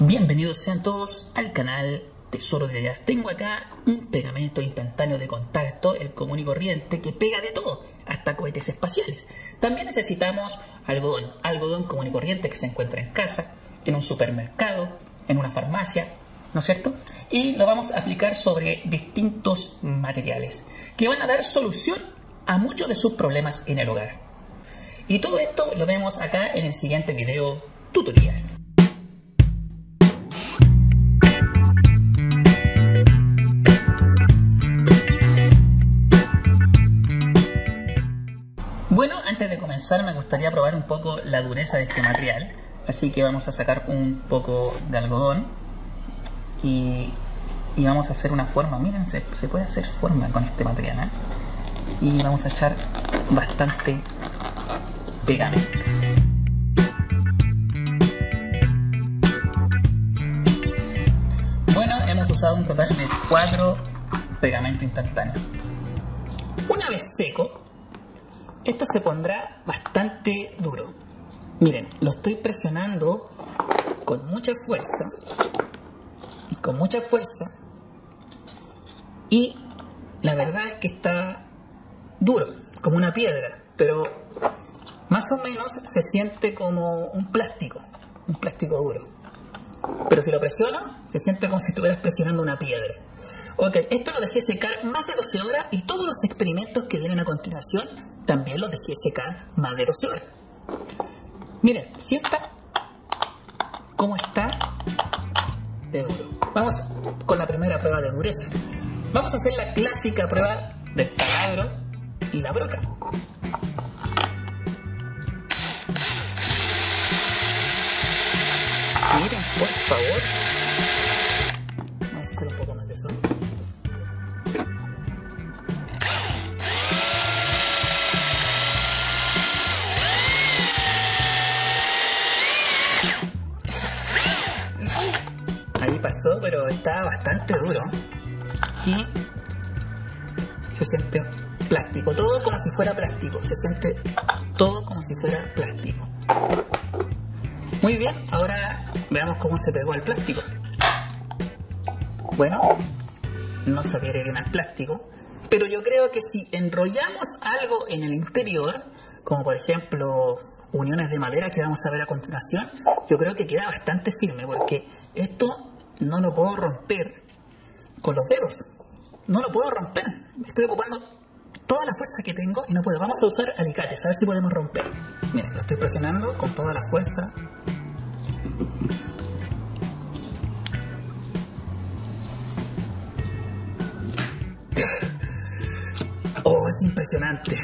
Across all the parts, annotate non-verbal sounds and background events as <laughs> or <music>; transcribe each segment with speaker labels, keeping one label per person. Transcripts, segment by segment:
Speaker 1: Bienvenidos sean todos al canal Tesoro de Ideas. Tengo acá un pegamento instantáneo de contacto, el común y corriente, que pega de todo, hasta cohetes espaciales. También necesitamos algodón, algodón común y corriente que se encuentra en casa, en un supermercado, en una farmacia, ¿no es cierto? Y lo vamos a aplicar sobre distintos materiales que van a dar solución a muchos de sus problemas en el hogar. Y todo esto lo vemos acá en el siguiente video tutorial. Me gustaría probar un poco la dureza de este material. Así que vamos a sacar un poco de algodón y, vamos a hacer una forma. Miren, se, puede hacer forma con este material. ¿eh? Y vamos a echar bastante pegamento. Bueno, hemos usado un total de 4 pegamentos instantáneos. Una vez seco, esto se pondrá bastante duro. Miren, lo estoy presionando con mucha fuerza. Con mucha fuerza. Y la verdad es que está duro, como una piedra. Pero más o menos se siente como un plástico. Un plástico duro. Pero si lo presiono, se siente como si estuvieras presionando una piedra. Ok, esto lo dejé secar más de 12 horas y todos los experimentos que vienen a continuación también los dejé secar más de 12 horas. Miren, sienta cómo está de duro. Vamos con la primera prueba de dureza. Vamos a hacer la clásica prueba del taladro y la broca. Miren, por favor. Vamos a hacer un poco más de eso. Pasó, pero está bastante duro. Y se siente plástico, todo como si fuera plástico. Se siente todo como si fuera plástico. Muy bien, ahora veamos cómo se pegó al plástico. Bueno, no se adhiere bien al plástico, pero yo creo que si enrollamos algo en el interior, como por ejemplo uniones de madera que vamos a ver a continuación, yo creo que queda bastante firme porque esto no lo puedo romper con los dedos. No lo puedo romper. Estoy ocupando toda la fuerza que tengo y no puedo. Vamos a usar alicates, a ver si podemos romper. Miren, lo estoy presionando con toda la fuerza. <laughs> Oh, es impresionante.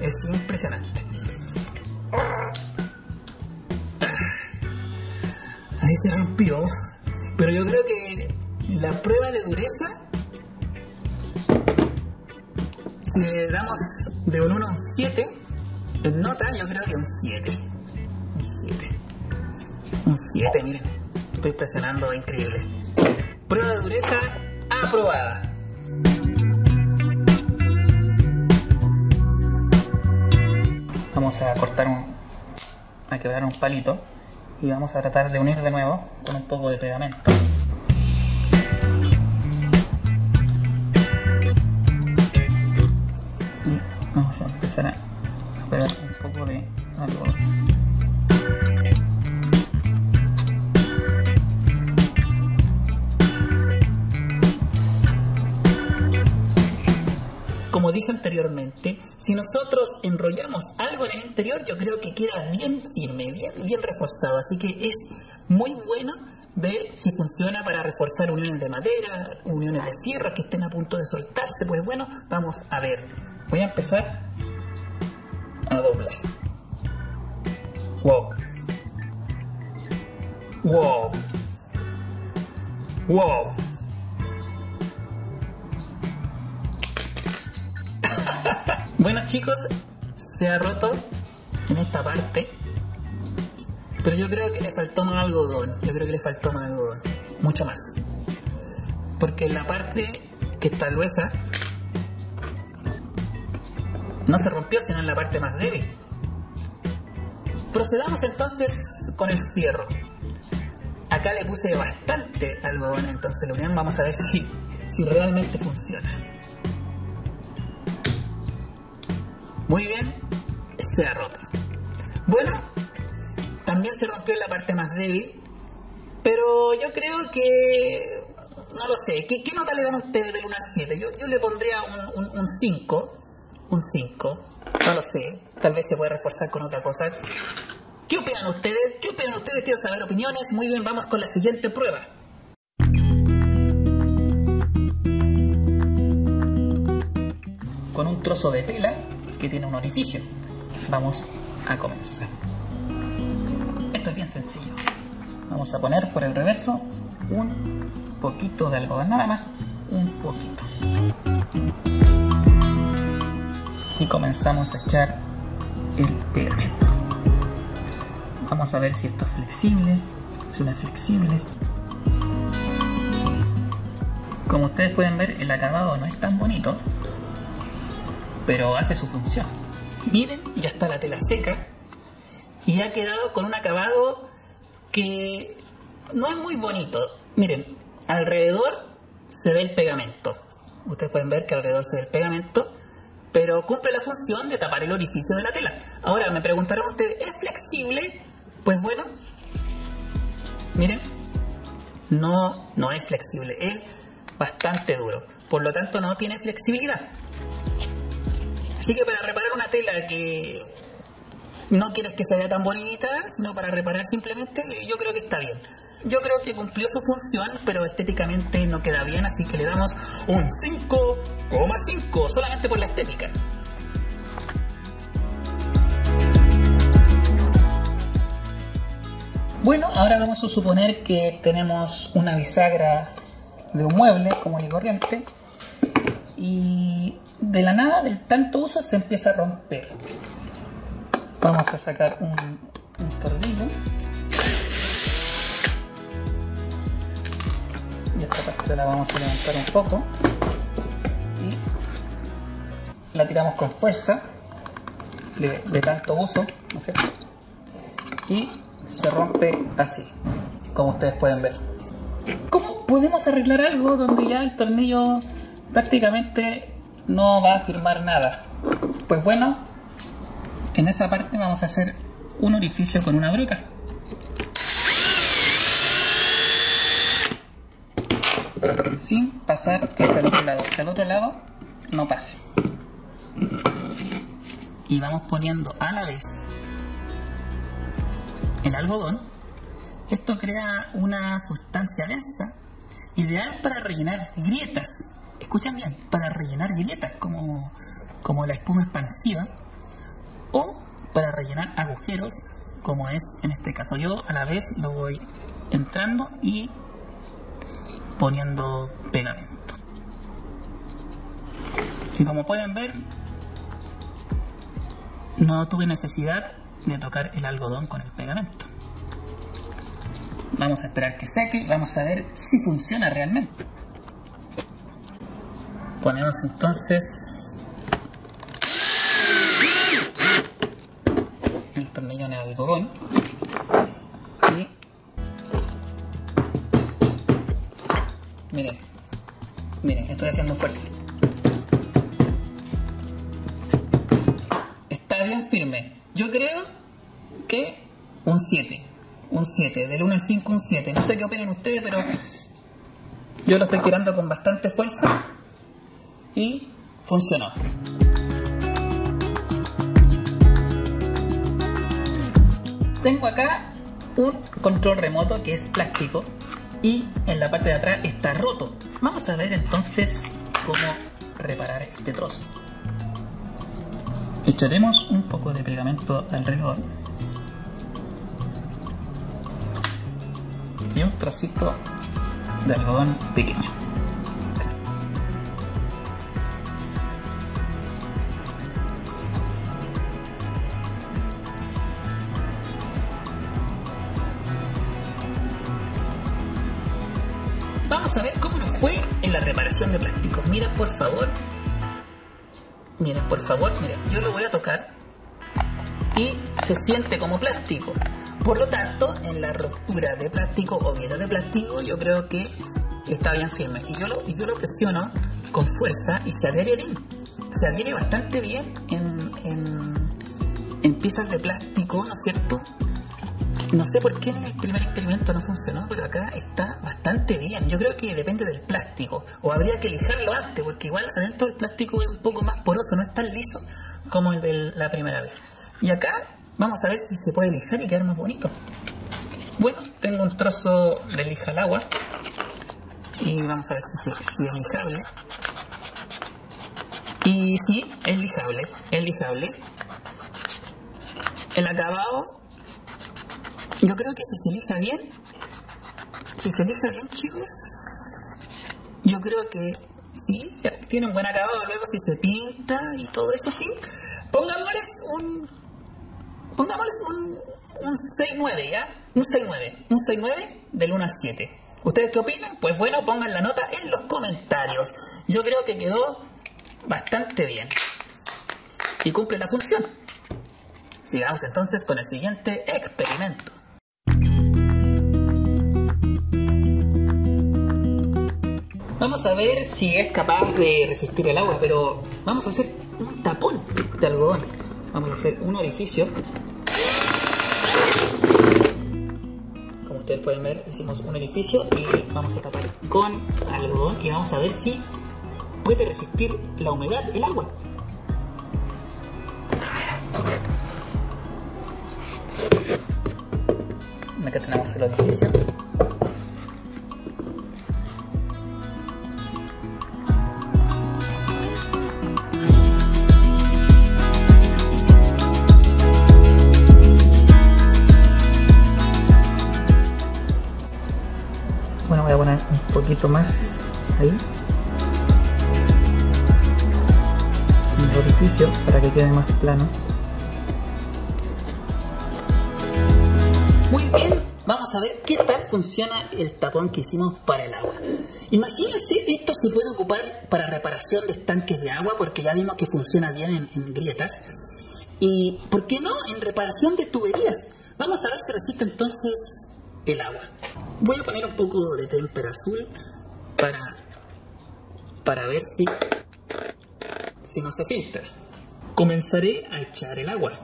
Speaker 1: Es impresionante. Ahí se rompió. Pero yo creo que la prueba de dureza, si le damos de un 1 a un 7, en nota yo creo que un 7. Un 7. Un 7, miren. Estoy presionando increíble. Prueba de dureza aprobada. Vamos a cortar un. a quebrar un palito y vamos a tratar de unir de nuevo con un poco de pegamento. Y vamos a empezar a anteriormente, si nosotros enrollamos algo en el interior, yo creo que queda bien firme, bien, bien reforzado. Así que es muy bueno ver si funciona para reforzar uniones de madera, uniones de fierro que estén a punto de soltarse. Pues bueno, vamos a ver. Voy a empezar a doblar. Wow. Wow. Wow. Bueno chicos, se ha roto en esta parte. Pero yo creo que le faltó más algodón. Yo creo que le faltó más algodón. Mucho más. Porque en la parte que está gruesa no se rompió, sino en la parte más débil. Procedamos entonces con el fierro. Acá le puse bastante algodón, entonces unión vamos a ver si, si realmente funciona. Muy bien, se ha roto. Bueno, también se rompió en la parte más débil, pero yo creo que... No lo sé, ¿qué, nota le dan ustedes del 1 al 7? Yo, le pondría un 5, un 5, no lo sé, tal vez se puede reforzar con otra cosa. ¿Qué opinan ustedes? ¿Qué opinan ustedes? Quiero saber opiniones. Muy bien, vamos con la siguiente prueba. Con un trozo de tela que tiene un orificio. Vamos a comenzar. Esto es bien sencillo. Vamos a poner por el reverso un poquito de algodón, nada más un poquito. Y comenzamos a echar el pegamento. Vamos a ver si esto es flexible, si no es flexible. Como ustedes pueden ver, el acabado no es tan bonito, pero hace su función. Miren, ya está la tela seca y ha quedado con un acabado que no es muy bonito. Miren, alrededor se ve el pegamento. Ustedes pueden ver que alrededor se ve el pegamento, pero cumple la función de tapar el orificio de la tela. Ahora me preguntaron ustedes, ¿es flexible? Pues bueno, miren, no, no es flexible, es bastante duro. Por lo tanto, no tiene flexibilidad. Así que para reparar una tela que no quieres que se vea tan bonita, sino para reparar simplemente, yo creo que está bien. Yo creo que cumplió su función, pero estéticamente no queda bien, así que le damos un 5,5 solamente por la estética. Bueno, ahora vamos a suponer que tenemos una bisagra de un mueble común y corriente y de la nada, del tanto uso, se empieza a romper. Vamos a sacar un, tornillo y esta parte la vamos a levantar un poco y la tiramos con fuerza de, de tanto uso, ¿no es cierto? Y se rompe así, como ustedes pueden ver. ¿Cómo podemos arreglar algo donde ya el tornillo prácticamente no va a firmar nada? Pues bueno, en esa parte vamos a hacer un orificio con una broca. Sin pasar hacia el otro lado, que al otro lado no pase. Y vamos poniendo a la vez el algodón, esto crea una sustancia densa, ideal para rellenar grietas. Escuchan bien, para rellenar grietas como, como la espuma expansiva o para rellenar agujeros como es en este caso. Yo a la vez lo voy entrando y poniendo pegamento. Y como pueden ver, no tuve necesidad de tocar el algodón con el pegamento. Vamos a esperar que seque y vamos a ver si funciona realmente. Ponemos entonces el tornillo en el algodón y miren, miren, estoy haciendo fuerza. Está bien firme. Yo creo que un 7. Un 7. Del 1 al 5, un 7. No sé qué opinan ustedes, pero yo lo estoy tirando con bastante fuerza y funcionó. Tengo acá un control remoto que es plástico y en la parte de atrás está roto. Vamos a ver entonces cómo reparar este trozo. Echaremos un poco de pegamento alrededor y un trocito de algodón pequeño. De plásticos. Miren por favor. Miren por favor, miren, yo lo voy a tocar y se siente como plástico. Por lo tanto, en la ruptura de plástico o grietas de plástico, yo creo que está bien firme. Y yo lo, yo lo presiono con fuerza y se adhiere bien. Se adhiere bastante bien en, en, en piezas de plástico, ¿no es cierto? No sé por qué en el primer experimento no funcionó, pero acá está bastante bien. Yo creo que depende del plástico. O habría que lijarlo antes, porque igual adentro del plástico es un poco más poroso, no es tan liso como el de la primera vez. Y acá vamos a ver si se puede lijar y quedar más bonito. Bueno, tengo un trozo de lija al agua. Y vamos a ver si, si es lijable. Y sí, es lijable, es lijable. El acabado yo creo que si se elija bien, si se elija bien, chicos, yo creo que sí, tiene un buen acabado. Luego, si se pinta y todo eso, sí, pongámosles un. Pongámosles un, un 6-9, ¿ya? Un 6-9. Un 6-9 del 1 al 7. ¿Ustedes qué opinan? Pues bueno, pongan la nota en los comentarios. Yo creo que quedó bastante bien. Y cumple la función. Sigamos entonces con el siguiente experimento. Vamos a ver si es capaz de resistir el agua, pero vamos a hacer un tapón de algodón. Vamos a hacer un orificio. Como ustedes pueden ver, hicimos un orificio y vamos a tapar con algodón y vamos a ver si puede resistir la humedad el agua. Acá tenemos el orificio. Poquito más ahí. Un orificio para que quede más plano. Muy bien, vamos a ver qué tal funciona el tapón que hicimos para el agua. Imagínense, esto se puede ocupar para reparación de estanques de agua porque ya vimos que funciona bien en, en grietas. Y, ¿por qué no?, en reparación de tuberías. Vamos a ver si resiste entonces el agua. Voy a poner un poco de témpera azul para, para ver si, si no se filtra. Comenzaré a echar el agua.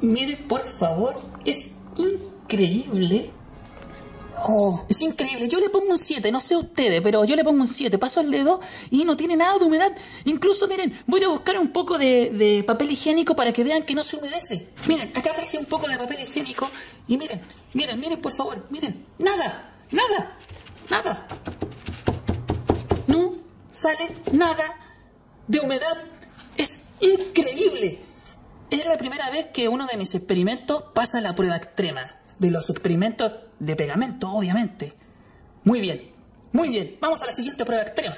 Speaker 1: Mire, por favor, es increíble. Oh, es increíble. Yo le pongo un 7, no sé ustedes, pero yo le pongo un 7. Paso el dedo y no tiene nada de humedad. Incluso, miren, voy a buscar un poco de, de, papel higiénico para que vean que no se humedece. Miren, acá traje un poco de papel higiénico y miren, miren, miren, por favor, miren. Nada, nada, nada. No sale nada de humedad. Es increíble. Es la primera vez que uno de mis experimentos pasa la prueba extrema. De los experimentos de pegamento, obviamente. Muy bien, muy bien. Vamos a la siguiente prueba extrema.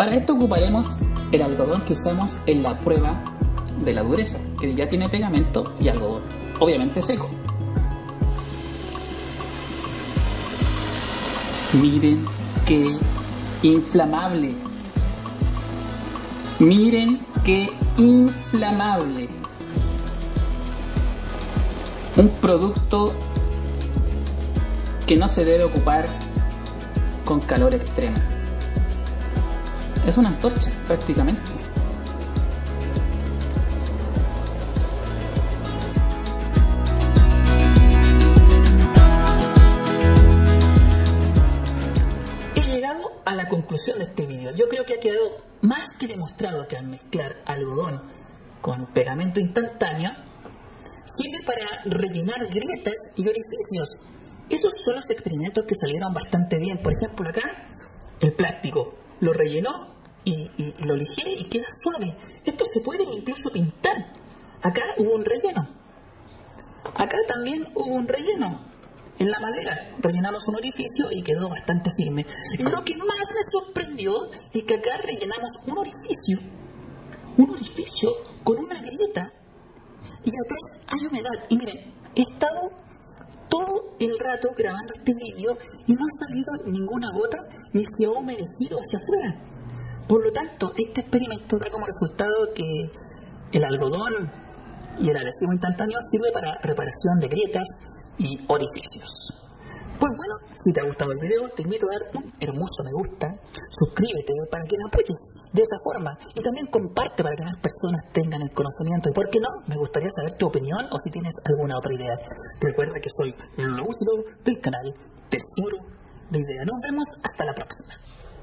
Speaker 1: Para esto ocuparemos el algodón que usamos en la prueba de la dureza, que ya tiene pegamento y algodón, obviamente seco. Miren qué inflamable. Miren qué inflamable. Un producto que no se debe ocupar con calor extrema. Es una antorcha prácticamente. He llegado a la conclusión de este vídeo. Yo creo que ha quedado más que demostrado que al mezclar algodón con pegamento instantáneo sirve para rellenar grietas y orificios. Esos son los experimentos que salieron bastante bien. Por ejemplo, acá el plástico lo rellenó y, lo lijé y queda suave. Esto se puede incluso pintar. Acá hubo un relleno. Acá también hubo un relleno. En la madera rellenamos un orificio y quedó bastante firme. Y lo que más me sorprendió es que acá rellenamos un orificio. Un orificio con una grieta. Y atrás hay humedad. Y miren, he estado todo el rato grabando este vídeo y no ha salido ninguna gota ni se ha humedecido hacia afuera. Por lo tanto, este experimento da como resultado que el algodón y el adhesivo instantáneo sirve para reparación de grietas y orificios. Pues bueno, si te ha gustado el video, te invito a dar un hermoso me gusta, suscríbete para que me apoyes de esa forma y también comparte para que más personas tengan el conocimiento. Y por qué no, me gustaría saber tu opinión o si tienes alguna otra idea. Recuerda que soy Lúcido del canal Tesoro de Idea. Nos vemos hasta la próxima.